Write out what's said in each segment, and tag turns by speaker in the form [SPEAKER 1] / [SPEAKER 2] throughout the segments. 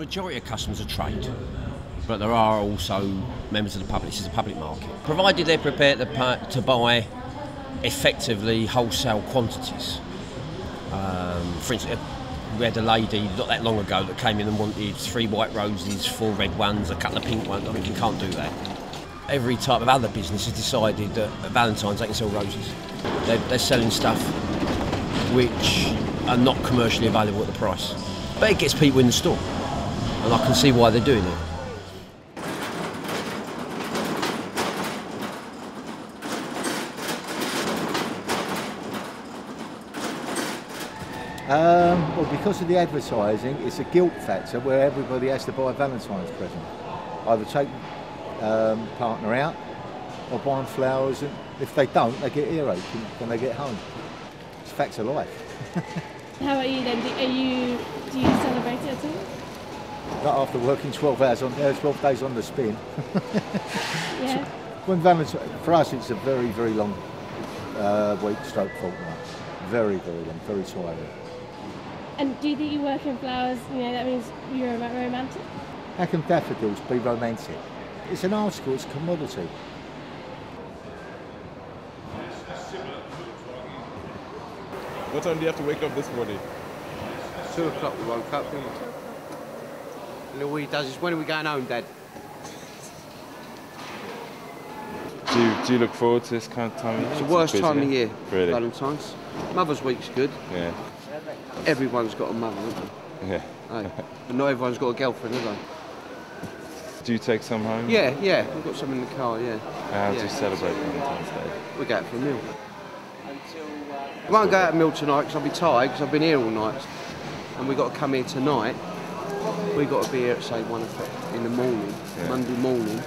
[SPEAKER 1] majority of customers are trade, but there are also members of the public. This is a public market. Provided they're prepared to, to buy effectively wholesale quantities. Um, for instance, we had a lady not that long ago that came in and wanted three white roses, four red ones, a couple of pink ones. I mean, you can't do that. Every type of other business has decided that at Valentine's they can sell roses. They're, they're selling stuff which are not commercially available at the price. But it gets people in the store, and I can see why they're doing it.
[SPEAKER 2] Um, well, because of the advertising, it's a guilt factor where everybody has to buy a Valentine's present. Either take um, partner out or buy them flowers, and if they don't, they get earache when they get home. It's facts of life.
[SPEAKER 3] How about you then? Do, are you do you celebrate it at all?
[SPEAKER 2] Not after working 12 hours on uh, 12 days on the spin.
[SPEAKER 3] Yeah.
[SPEAKER 2] when Valentine, for us, it's a very, very long uh, week stroke fortnight. Very, very long, very tiring.
[SPEAKER 3] And do you think you work in flowers? You know that means you're romantic.
[SPEAKER 2] How can daffodils be romantic? It's an article, it's a commodity.
[SPEAKER 4] What time do you have to wake up this morning?
[SPEAKER 5] Two o'clock we woke up, didn't we? And all he does is, when are we going home, Dad?
[SPEAKER 4] Do you, do you look forward to this kind of time of year?
[SPEAKER 5] It's the worst
[SPEAKER 4] busy,
[SPEAKER 5] time of
[SPEAKER 4] yeah?
[SPEAKER 5] year,
[SPEAKER 4] Really?
[SPEAKER 5] Valentine's. Mother's Week's good.
[SPEAKER 4] Yeah.
[SPEAKER 5] Everyone's got a mother, haven't
[SPEAKER 4] Yeah.
[SPEAKER 5] they? Hey. But not everyone's got a girlfriend, have they?
[SPEAKER 4] Do you take some home?
[SPEAKER 5] Yeah, yeah. We've got some in the car, yeah.
[SPEAKER 4] How do you celebrate Valentine's Day?
[SPEAKER 5] We go out for a meal. I won't go out a meal tonight because I'll be tired because I've been here all night. And we've got to come here tonight. We've got to be here at, say, one o'clock in the morning,
[SPEAKER 4] Yeah.
[SPEAKER 5] Monday morning.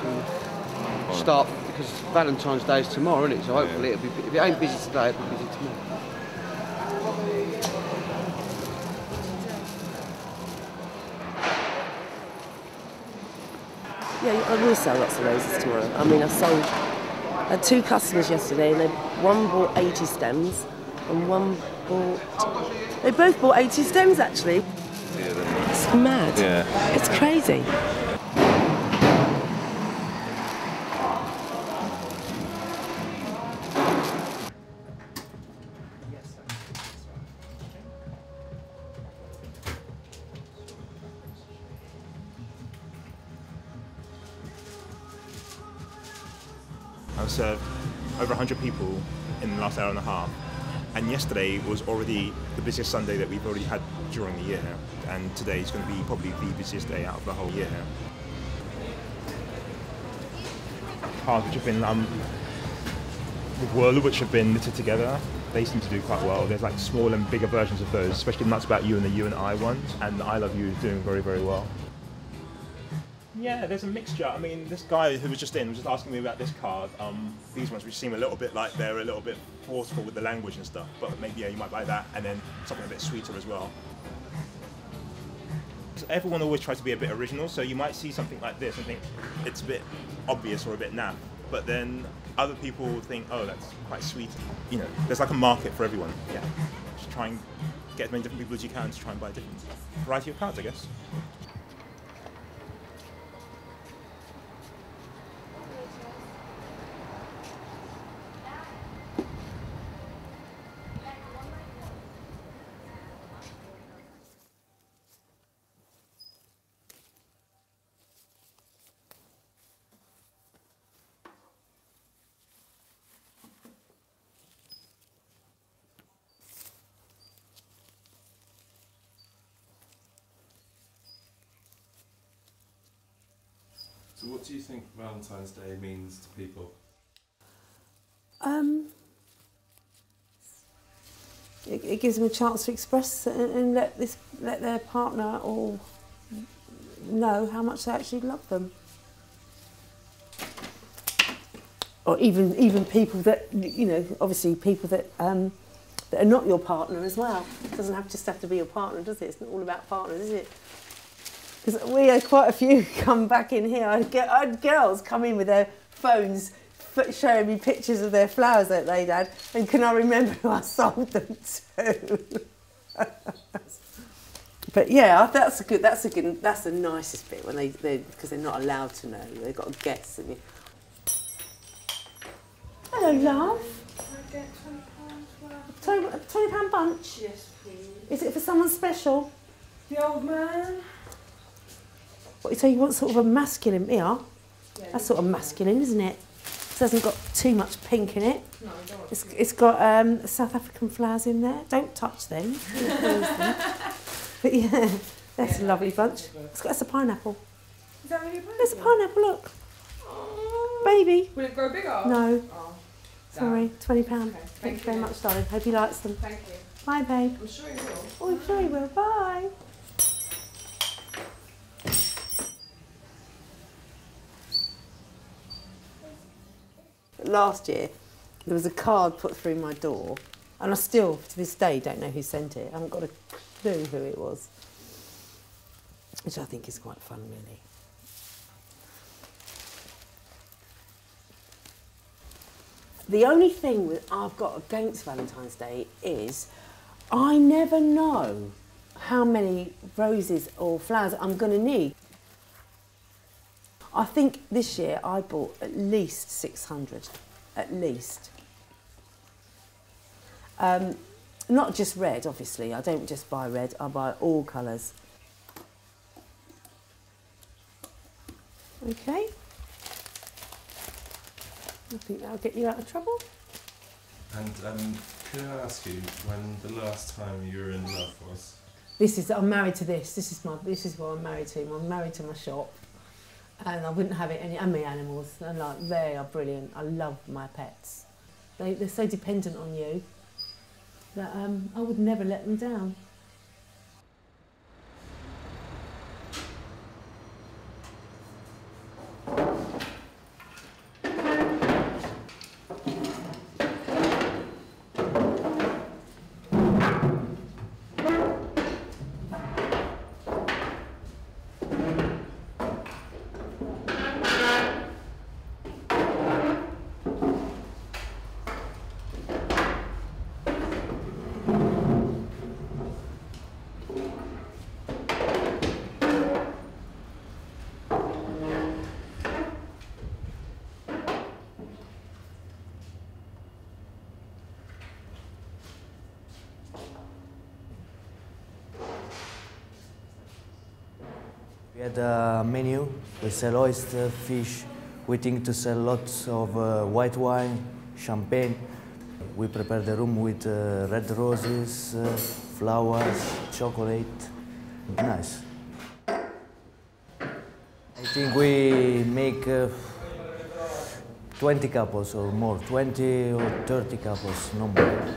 [SPEAKER 5] So start, because Valentine's Day is tomorrow, isn't it? So hopefully it'll be, if it ain't busy today, it'll be busy tomorrow.
[SPEAKER 6] Yeah, I will sell lots of roses tomorrow. I mean, I sold, I had two customers yesterday, and they, one bought 80 stems, and one bought, they both bought 80 stems actually. It's mad.
[SPEAKER 4] Yeah.
[SPEAKER 6] It's crazy.
[SPEAKER 7] I've served over 100 people in the last hour and a half. And yesterday was already the busiest Sunday that we've already had during the year. And today is going to be probably the busiest day out of the whole year. Cars which have been um, with which have been knitted together, they seem to do quite well. There's like small and bigger versions of those, especially Nuts About You and the You and I ones. And I Love You is doing very, very well. Yeah, there's a mixture. I mean, this guy who was just in was just asking me about this card. Um, these ones, which seem a little bit like they're a little bit forceful with the language and stuff. But maybe yeah, you might buy that, and then something a bit sweeter as well. So everyone always tries to be a bit original, so you might see something like this and think it's a bit obvious or a bit naff. But then other people think, oh, that's quite sweet. You know, there's like a market for everyone. Yeah, just try and get as many different people as you can to try and buy a different variety of cards, I guess.
[SPEAKER 8] What do you think Valentine's Day means to people?
[SPEAKER 6] Um, it, it gives them a chance to express and, and let this let their partner or know how much they actually love them. Or even even people that you know, obviously people that um, that are not your partner as well. It doesn't have just have to be your partner, does it? It's not all about partners, is it? Because we had quite a few come back in here. I had, gi- I had girls come in with their phones showing me pictures of their flowers that they'd had, and can I remember who I sold them to? But yeah, that's a good. That's a good. That's the nicest bit when they they because they're not allowed to know. They've got to guess. And you... Hello, love. Twenty pound bunch.
[SPEAKER 9] Yes, please.
[SPEAKER 6] Is it for someone special?
[SPEAKER 9] The old man?
[SPEAKER 6] What, so you want sort of a masculine? Yeah.
[SPEAKER 9] Yeah.
[SPEAKER 6] That's sort of masculine, isn't it? It hasn't got too much pink in it.
[SPEAKER 9] No, I don't
[SPEAKER 6] It's, it's got um, South African flowers in there. Don't touch them. Don't close them. but yeah, that's a lovely bunch. It's got, that's a pineapple.
[SPEAKER 9] Is that really
[SPEAKER 6] There's a pineapple, look. Baby.
[SPEAKER 9] Will it grow bigger?
[SPEAKER 6] No.
[SPEAKER 9] Oh,
[SPEAKER 6] Sorry, £20. Thank,
[SPEAKER 9] thank
[SPEAKER 6] you very much, darling. Hope he likes them.
[SPEAKER 9] thank you.
[SPEAKER 6] Bye, babe.
[SPEAKER 9] I'm sure you will.
[SPEAKER 6] Oh, I'm sure he will. Bye. Last year, there was a card put through my door, and I still, to this day, don't know who sent it. I haven't got a clue who it was, which I think is quite fun, really. The only thing that I've got against Valentine's Day is I never know how many roses or flowers I'm going to need. I think this year I bought at least 600, at least. Um, not just red, obviously. I don't just buy red, I buy all colours. Okay. I think that'll get you out of trouble.
[SPEAKER 8] And um, could I ask you when the last time you were in love was?
[SPEAKER 6] This is I'm married to this. This is my this is what I'm married to. I'm married to my shop, and I wouldn't have it any. And my animals, and like they are brilliant. I love my pets. They they're so dependent on you that um, I would never let them down.
[SPEAKER 10] A menu. We sell oyster, fish. We think to sell lots of uh, white wine, champagne. We prepare the room with uh, red roses, uh, flowers, chocolate. Nice. I think we make uh, 20 couples or more, 20 or 30 couples, no more.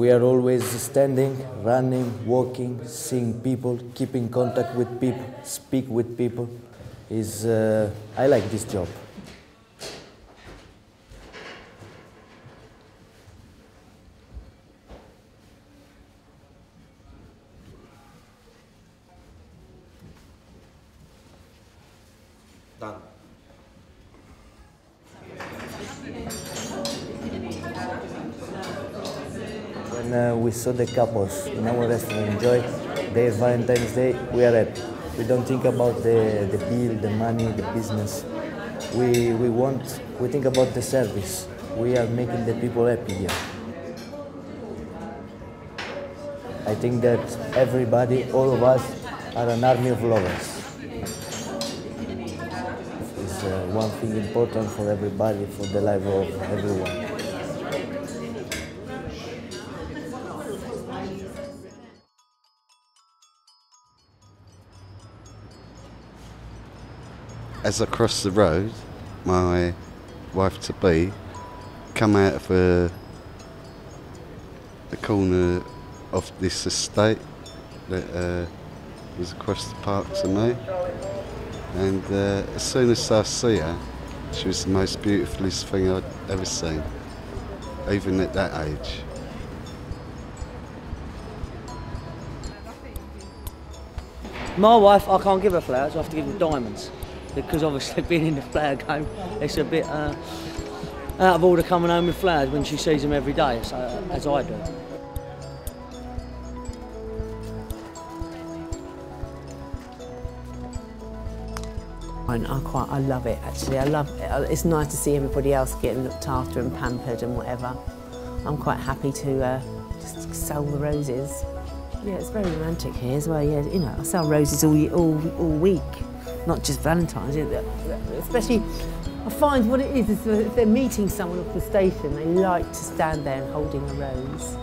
[SPEAKER 10] We are always standing, running, walking, seeing people, keeping contact with people, speak with people. Is uh, I like this job. When uh, we saw the couples in our restaurant enjoy their Valentine's Day, we are happy. We don't think about the, the bill, the money, the business. We, we want, we think about the service. We are making the people happy here. I think that everybody, all of us, are an army of lovers. It's uh, one thing important for everybody, for the life of everyone.
[SPEAKER 11] As I crossed the road, my wife to be come out of a, the corner of this estate that uh, was across the park to me. And uh, as soon as I see her, she was the most beautifulest thing I'd ever seen, even at that age.
[SPEAKER 12] My wife, I can't give her flowers. I have to give her diamonds because obviously being in the flower game, it's a bit. Uh, out of order coming home with flowers when she sees them every day, so, as I do.
[SPEAKER 6] I quite, I love it actually. I love it. It's nice to see everybody else getting looked after and pampered and whatever. I'm quite happy to uh, just sell the roses. Yeah, it's very romantic here as well. Yeah, you know, I sell roses all all all week, not just Valentine's. Especially, I find what it is is if they're meeting someone off the station, they like to stand there and holding a rose.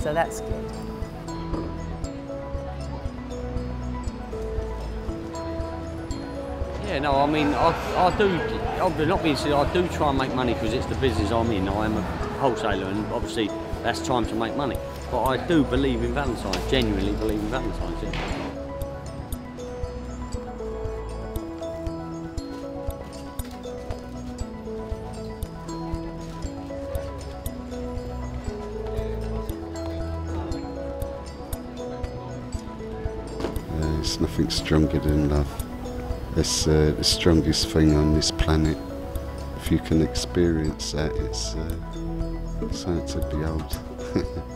[SPEAKER 6] So that's good.
[SPEAKER 12] Yeah, no, I mean, I, I do, silly, I do try and make money because it's the business I'm in. I am a wholesaler and obviously that's time to make money. But I do believe in Valentine's, genuinely believe in Valentine's. Yeah.
[SPEAKER 11] It's nothing stronger than love. It's uh, the strongest thing on this planet. If you can experience that, it's uh, something to behold.